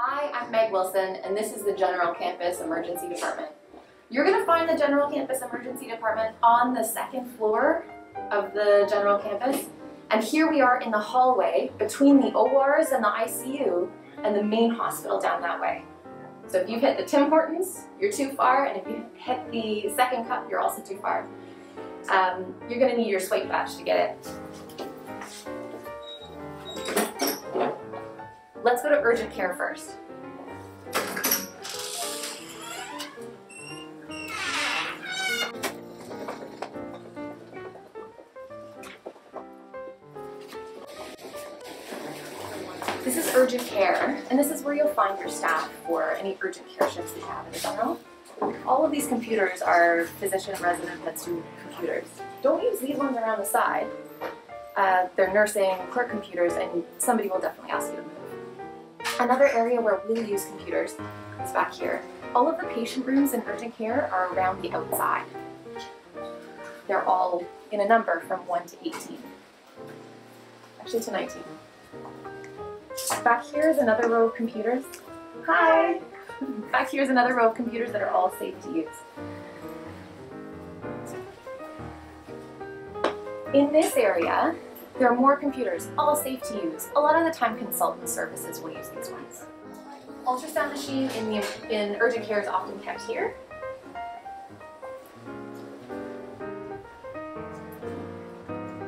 Hi, I'm Meg Wilson, and this is the General Campus Emergency Department. You're going to find the General Campus Emergency Department on the second floor of the General Campus. And here we are in the hallway between the ORs and the ICU and the main hospital down that way. So if you've hit the Tim Hortons, you're too far, and if you hit the second cup, you're also too far. Um, you're going to need your swipe badge to get it. Let's go to urgent care first. This is urgent care, and this is where you'll find your staff for any urgent care shifts you have in the general. All of these computers are physician resident med student computers. Don't use these ones around the side. Uh, they're nursing clerk computers, and somebody will definitely ask you to move. Another area where we'll use computers is back here. All of the patient rooms in urgent care are around the outside. They're all in a number from 1 to 18. Actually to 19. Back here is another row of computers. Hi! Back here is another row of computers that are all safe to use. In this area, there are more computers, all safe to use. A lot of the time consultant services will use these ones. Ultrasound machine in, the, in urgent care is often kept here.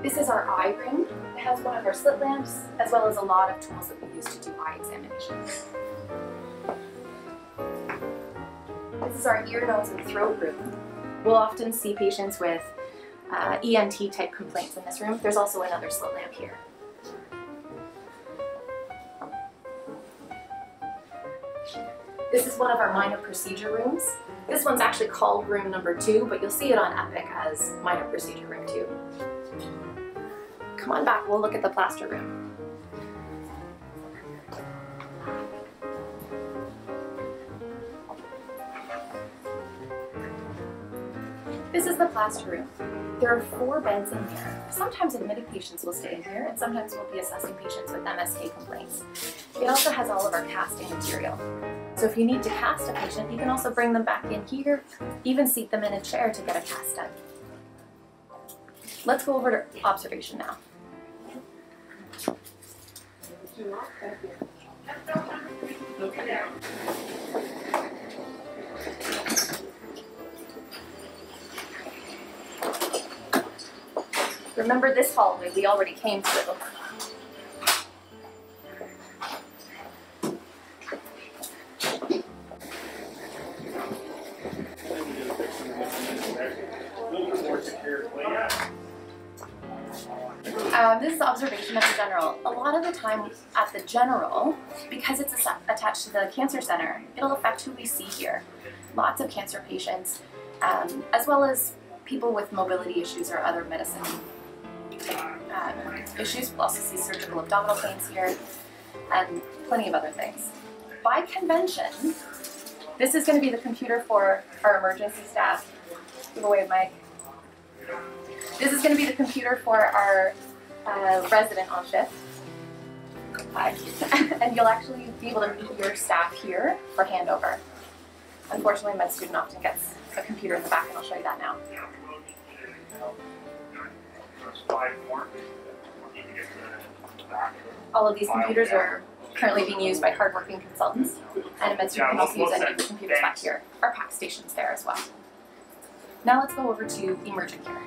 This is our eye room. It has one of our slit lamps, as well as a lot of tools that we use to do eye examinations. This is our ear, nose, and throat room. We'll often see patients with uh, ENT type complaints in this room. There's also another slit lamp here. This is one of our minor procedure rooms. This one's actually called room number two, but you'll see it on Epic as minor procedure room two. Come on back, we'll look at the plaster room. This is the plaster room. There are four beds in here. Sometimes admitted patients will stay in here, and sometimes we'll be assessing patients with MSK complaints. It also has all of our casting material. So if you need to cast a patient, you can also bring them back in here, even seat them in a chair to get a cast done. Let's go over to observation now. Remember this hallway we already came through. Um, this is observation at the general. A lot of the time at the general, because it's attached to the cancer center, it'll affect who we see here. Lots of cancer patients, um, as well as people with mobility issues or other medicine um, issues. We'll also see surgical abdominal pains here and plenty of other things. By convention, this is going to be the computer for our emergency staff. Give away, Mike. This is going to be the computer for our uh, resident on shift. Hi. and you'll actually be able to meet your staff here for handover. Unfortunately, med student often gets a computer in the back, and I'll show you that now. All of these computers are currently being used by hardworking consultants, and a med student can also use any of the computers back here. Our PACS station's there as well. Now let's go over to emergent care.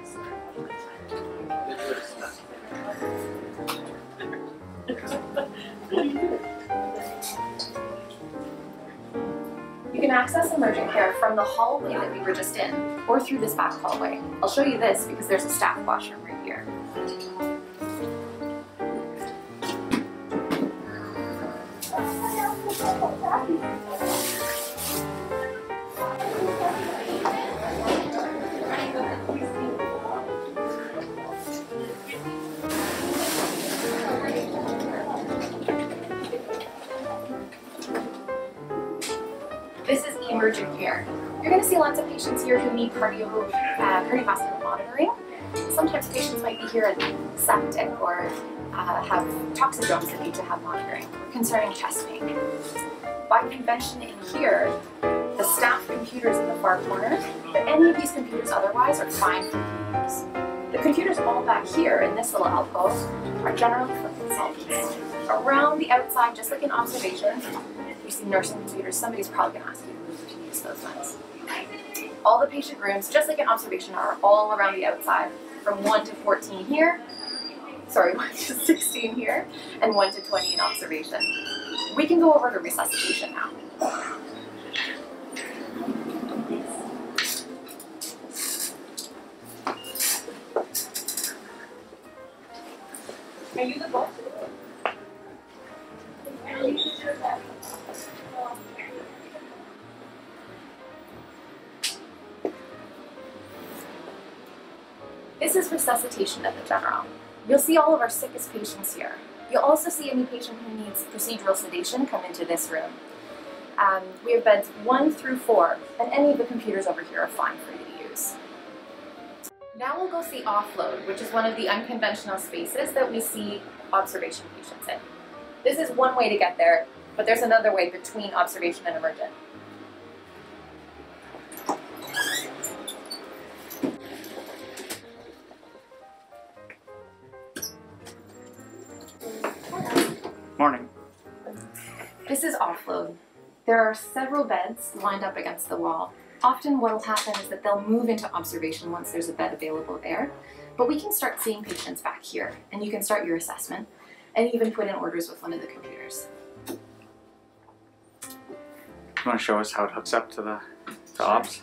You can access emergent care from the hallway that we were just in, or through this back hallway. I'll show you this because there's a staff washroom right here. Emergent care. You're going to see lots of patients here who need cardio, uh, cardiovascular monitoring. Sometimes patients might be here at septic or uh, have toxidromes that need to have monitoring concerning chest pain. by convention in here, the staff computers in the far corner, but any of these computers otherwise are fine use. The computers all back here in this little alcove are generally for consultants. Around the outside, just like in observation, you see nursing computers. Somebody's probably going to ask you those ones. All the patient rooms, just like an observation, are all around the outside, from 1 to 14 here, sorry, 1 to 16 here, and 1 to 20 in observation. We can go over to resuscitation now. Are you the boss? This is resuscitation at the general. You'll see all of our sickest patients here. You'll also see any patient who needs procedural sedation come into this room. Um, we have beds one through four, and any of the computers over here are fine for you to use. Now we'll go see offload, which is one of the unconventional spaces that we see observation patients in. This is one way to get there, but there's another way between observation and emergent. Offload. There are several beds lined up against the wall. Often what will happen is that they'll move into observation once there's a bed available there, but we can start seeing patients back here, and you can start your assessment, and even put in orders with one of the computers. You want to show us how it hooks up to the to ops?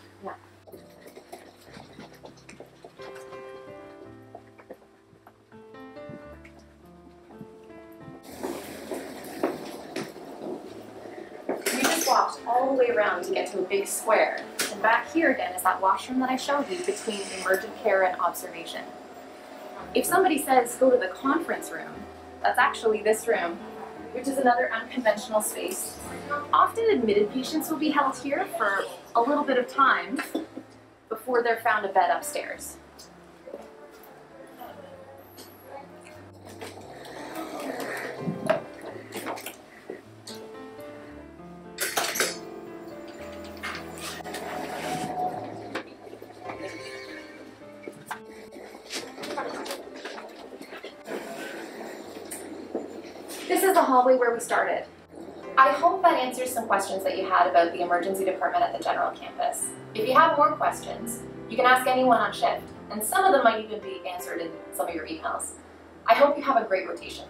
The way around to get to a big square. And back here again is that washroom that I showed you between emergent care and observation. If somebody says go to the conference room, that's actually this room, which is another unconventional space. Often admitted patients will be held here for a little bit of time before they're found a bed upstairs. The hallway where we started. I hope that answers some questions that you had about the emergency department at the general campus. If you have more questions, you can ask anyone on shift, and some of them might even be answered in some of your emails. I hope you have a great rotation.